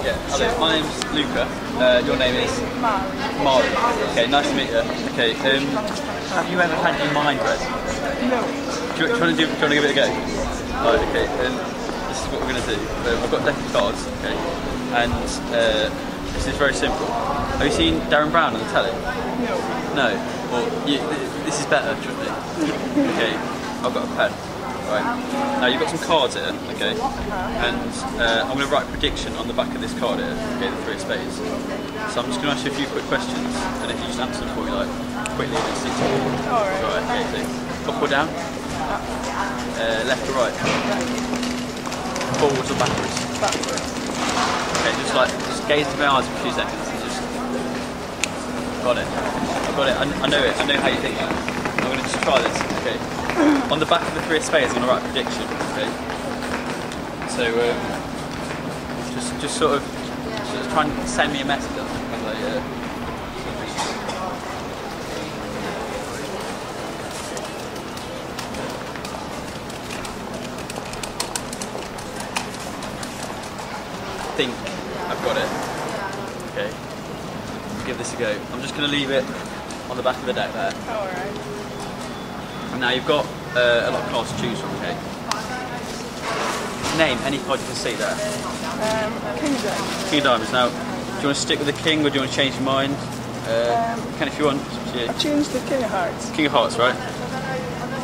Yeah. Hello, my name's Luca. Uh, your name is Mari. Mari. Okay, nice to meet you. Okay. Um, have you ever had your mind read? No. Do you, do you want to do? Do you want to give it a go? Right. Okay. Um, this is what we're going to do. Um, I've got a deck of cards. Okay. And uh, this is very simple. Have you seen Derren Brown on the telly? No. No. Well, you, this is better, trust me. Okay, I've got a pen. Right. Now you've got some cards here, okay? And uh, I'm going to write a prediction on the back of this card here, okay, the three of spades. So I'm just going to ask you a few quick questions, and if you just answer them for me, like, quickly six seconds. Alright. Right, okay, so up or down? Uh, left or right? Forwards or backwards? Backwards. Okay, just like, just gaze into my eyes for a few seconds and just... Got it. I've got it. I, I know it. I know how you think. I'm going to just try this, okay? On the back of the three spades, I'm going to write a prediction, okay? So, um, just, just sort of, just try and send me a message as I, uh, think I've got it. Okay. Give this a go. I'm just going to leave it on the back of the deck there. Alright. Now you've got uh, a lot of cards to choose from, okay? Name any card you can see there. Um. King of Diamonds. Now, do you want to stick with the King or do you want to change your mind? Uh, Um, can if you want. To. I changed the King of Hearts. King of Hearts, right?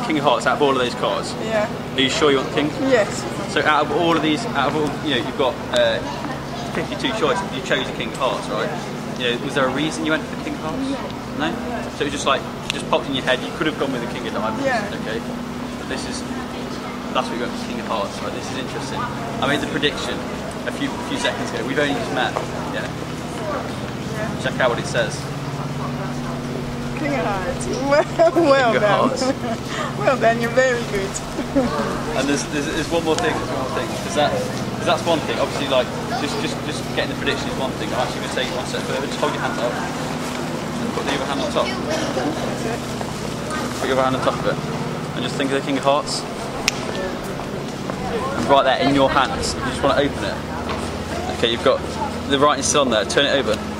King of Hearts. Out of all of those cards, Yeah. are you sure you want the King? Yes. So out of all of these, out of all, you know, you've got uh, 52 choices. You chose the King of Hearts, right? You know, was there a reason you went for the King of Hearts? No. So it was just like, just popped in your head. You could have gone with the King of Diamonds. Yeah. Okay. But this is, that's what you got for King of Hearts, right? This is interesting. I made the prediction a few a few seconds ago. We've only just met. Yeah. Check out what it says. King of Hearts. Well, well King done. Hearts. well done, you're very good. And there's, there's, there's one more thing. There's one more thing. Because that, that's one thing. Obviously, like just just just getting the prediction is one thing. I'm actually going to take one step further. Just hold your hands up and put the other hand on top. Put your hand on top of it, and just think of the King of Hearts. And right there in your hands, you just want to open it. Okay, you've got the writing still on there. Turn it over.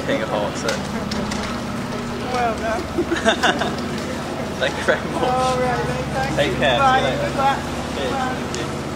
King of Hearts. There. Well done. Thank you very much. Then, thank Take care. Bye. Goodbye.